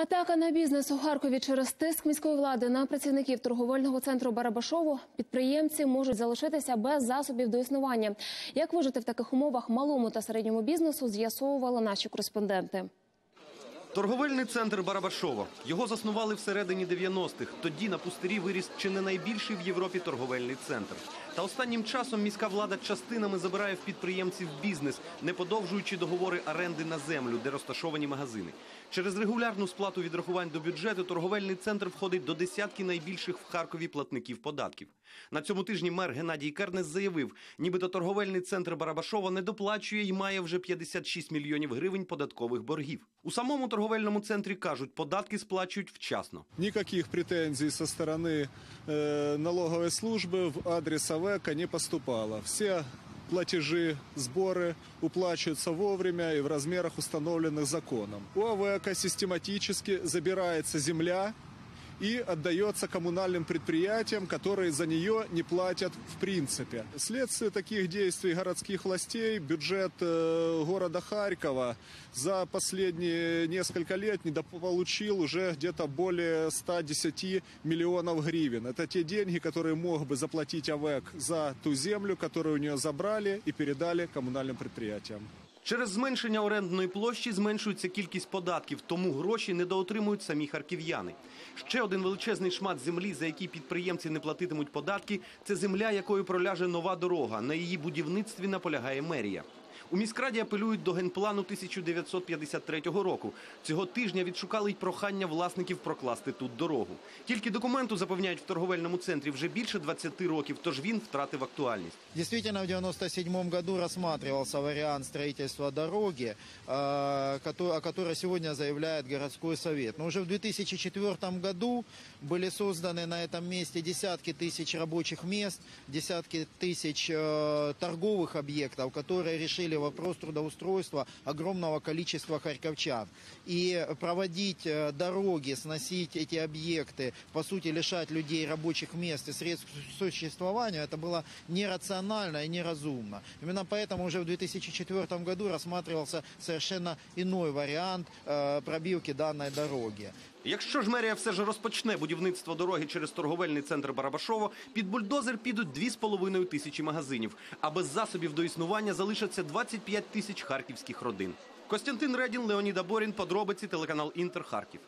Атака на бізнес у Харкові через тиск міської влади на працівників торговельного центру Барабашово. Підприємці можуть залишитися без засобів до існування. Як вижити в таких умовах малому та середньому бізнесу, з'ясовували наші кореспонденти. Торговельний центр Барабашово. Його заснували всередині 90-х. Тоді на пустирі виріс чи не найбільший в Європі торговельний центр. Та останнім часом міська влада частинами забирає в підприємців бізнес, не подовжуючи договори оренди на землю, де розташовані магазини. Через регулярну сплату відрахувань до бюджету торговельний центр входить до десятки найбільших в Харкові платників податків. На цьому тижні мер Геннадій Кернес заявив, нібито торговельний центр Барабашова не доплачує і має вже 56 мільйонів гривень податкових боргів. У самому торговельному центрі кажуть, податки сплачують вчасно. Никаких претензий со стороны э, налоговой службы в адрес АВЭКа не поступало. Все платежи, сборы уплачиваются вовремя и в размерах, установленных законом. У АВЭКа систематически забирается земля И отдается коммунальным предприятиям, которые за нее не платят в принципе. Вследствие таких действий городских властей бюджет э, города Харькова за последние несколько лет недополучил уже где-то более 110 миллионов гривен. Это те деньги, которые мог бы заплатить АВЭК за ту землю, которую у нее забрали и передали коммунальным предприятиям. Через зменшення орендної площі зменшується кількість податків, тому гроші недоотримують самі харків'яни. Ще один величезний шмат землі, за який підприємці не платитимуть податки, це земля, якою проляже нова дорога. На її будівництві наполягає мерія. У міськраді апелюють до генплану 1953 року. Цього тижня відшукали й прохання власників прокласти тут дорогу. Тільки документу запевняють в торговельному центрі вже більше 20 років, тож він втратив актуальність. Действительно, в 1997 году рассматривался вариант строительства дороги, э, кото- о которой сегодня заявляет городской совет. Но уже в 2004 году были созданы на этом месте десятки тысяч рабочих мест, десятки тысяч э, торговых объектов, которые решили вопрос трудоустройства огромного количества харьковчан. И проводить э, дороги, сносить эти объекты, по сути лишать людей рабочих мест и средств к существованию, это было нерационально и неразумно. Именно поэтому уже в 2004 году рассматривался совершенно иной вариант э, пробивки данной дороги. Якщо ж мерія все ж розпочне будівництво дороги через торговельний центр Барабашово, під бульдозер підуть 2,5 тисячі магазинів, а без засобів до існування залишаться 25 тисяч харківських родин. Костянтин Редін, Леонід Аборін, подробиці, телеканал Інтер Харків.